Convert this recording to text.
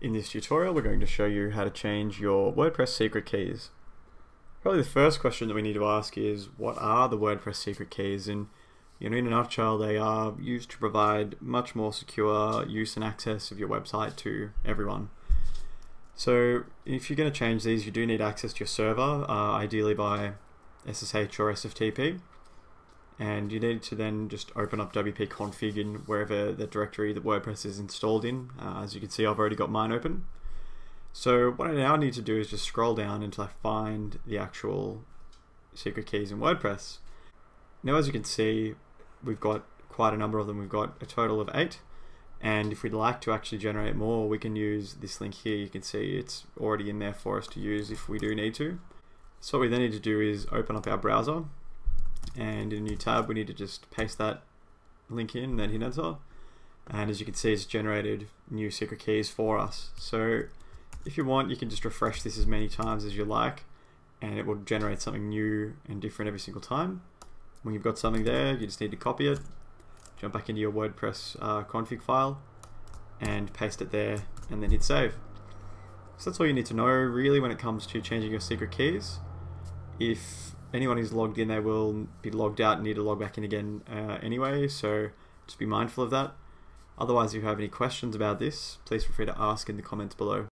In this tutorial we're going to show you how to change your WordPress secret keys. Probably the first question that we need to ask is what are the WordPress secret keys and you know, in a nutshell they are used to provide much more secure use and access of your website to everyone. So if you're going to change these you do need access to your server, uh, ideally by SSH or SFTP and you need to then just open up WP config in wherever the directory that WordPress is installed in. Uh, as you can see, I've already got mine open. So what I now need to do is just scroll down until I find the actual secret keys in WordPress. Now, as you can see, we've got quite a number of them. We've got a total of eight. And if we'd like to actually generate more, we can use this link here. You can see it's already in there for us to use if we do need to. So what we then need to do is open up our browser and in a new tab we need to just paste that link in then hit enter and as you can see it's generated new secret keys for us. So if you want you can just refresh this as many times as you like and it will generate something new and different every single time. When you've got something there you just need to copy it jump back into your WordPress uh, config file and paste it there and then hit save. So that's all you need to know really when it comes to changing your secret keys. If anyone who's logged in, they will be logged out and need to log back in again uh, anyway, so just be mindful of that. Otherwise, if you have any questions about this, please feel free to ask in the comments below.